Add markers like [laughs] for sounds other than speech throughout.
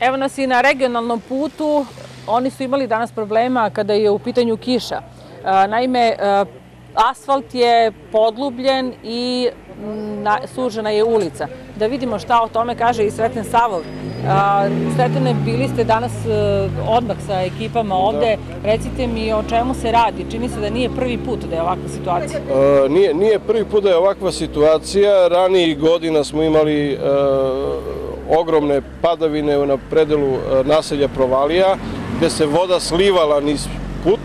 Evo nas i na regionalnom putu. Oni su imali danas problema kada je u pitanju kiša. Naime, asfalt je podlubljen i sužena je ulica. Da vidimo šta o tome kaže i Sreten Savov. Sretene, bili ste danas odmah sa ekipama ovde. Recite mi o čemu se radi. Čini se da nije prvi put da je ovakva situacija. Nije, nije prvi put da je ovakva situacija. Ranijih godina smo imali ogromne padavine na predelu naselja Provalija, gde se voda slivala niz put.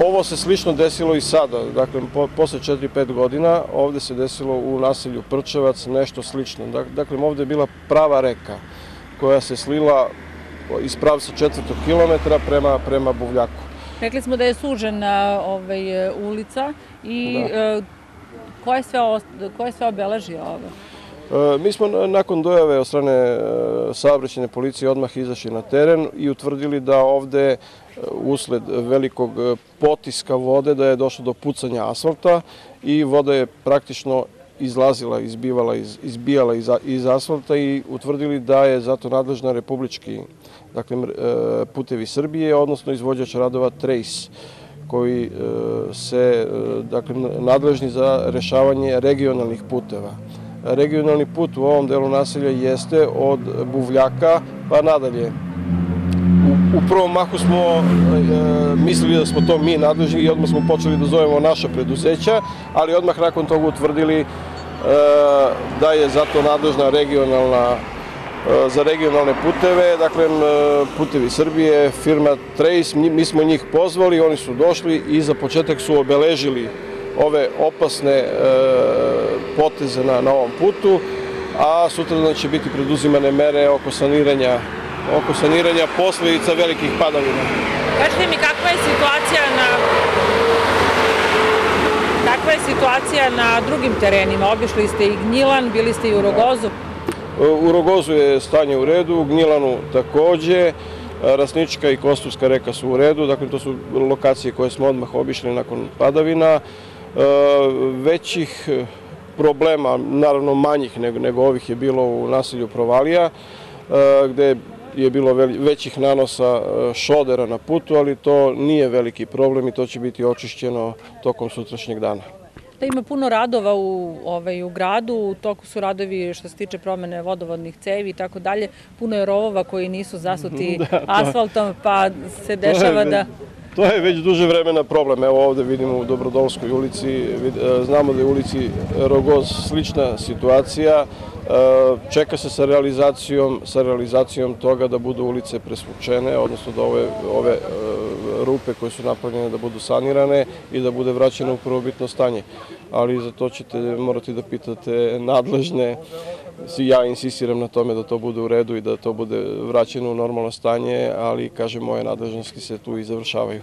Ovo se slično desilo i sada, dakle, posle 4-5 godina, ovde se desilo u naselju Prčevac nešto slično. Dakle, ovde je bila prava reka koja se slila iz pravca četvrtog kilometra prema, prema Buvljaku. Rekli smo da je sužena ovaj, ulica i da. E, ko, je sve, ko je sve obeležio ovo? E, mi smo nakon dojave od strane e, saobraćene policije odmah izašli na teren i utvrdili da ovde e, usled velikog potiska vode da je došlo do pucanja asfalta i voda je praktično izlazila, izbivala, iz, izbijala iz, iz asfalta i utvrdili da je zato nadležna republički dakle, putevi Srbije, odnosno izvođač radova Trace koji se dakle, nadležni za rešavanje regionalnih puteva regionalni put u ovom delu naselja jeste od Buvljaka pa nadalje. U, prvom mahu smo e, mislili da smo to mi nadležni i odmah smo počeli da zovemo naša preduzeća, ali odmah nakon toga utvrdili e, da je zato nadležna regionalna e, za regionalne puteve, dakle putevi Srbije, firma Trace, mi smo njih pozvali, oni su došli i za početak su obeležili ove opasne poteze na, na ovom putu, a sutradan će biti preduzimane mere oko saniranja, oko saniranja posledica velikih padavina. Kažete mi kakva je situacija na Kakva je situacija na drugim terenima? Obišli ste i Gnjilan, bili ste i u Rogozu. U Rogozu je stanje u redu, u Gnjilanu takođe. Rasnička i Kosturska reka su u redu, dakle to su lokacije koje smo odmah obišli nakon padavina. E, većih problema, naravno manjih nego, nego ovih je bilo u naselju Provalija, e, gde je bilo većih nanosa šodera na putu, ali to nije veliki problem i to će biti očišćeno tokom sutrašnjeg dana. Da ima puno radova u, ovaj, u gradu, u toku su radovi što se tiče promene vodovodnih cevi i tako dalje. Puno je rovova koji nisu zasuti [laughs] da, asfaltom, pa se dešava da... To je već duže vremena problem. Evo ovde vidimo u Dobrodolskoj ulici, e, znamo da je u ulici Rogoz slična situacija. E, čeka se sa realizacijom, sa realizacijom toga da budu ulice presvučene, odnosno da ove, ove e, rupe koje su napravljene da budu sanirane i da bude vraćeno u prvobitno stanje. Ali za to ćete morati da pitate nadležne. Ja insistiram na tome da to bude u redu i da to bude vraćeno u normalno stanje, ali, kažem, moje nadležnosti se tu i završavaju.